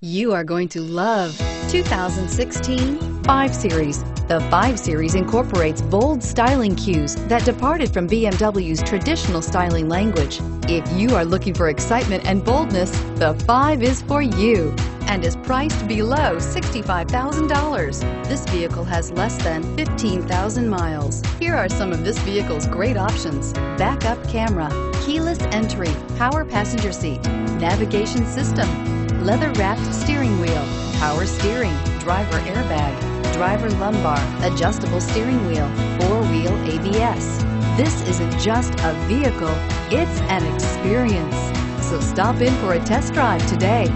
You are going to love 2016 5 Series. The 5 Series incorporates bold styling cues that departed from BMW's traditional styling language. If you are looking for excitement and boldness, the 5 is for you and is priced below $65,000. This vehicle has less than 15,000 miles. Here are some of this vehicle's great options. Backup camera, keyless entry, power passenger seat, navigation system, leather-wrapped steering wheel, power steering, driver airbag, driver lumbar, adjustable steering wheel, four-wheel ABS. This isn't just a vehicle, it's an experience. So stop in for a test drive today.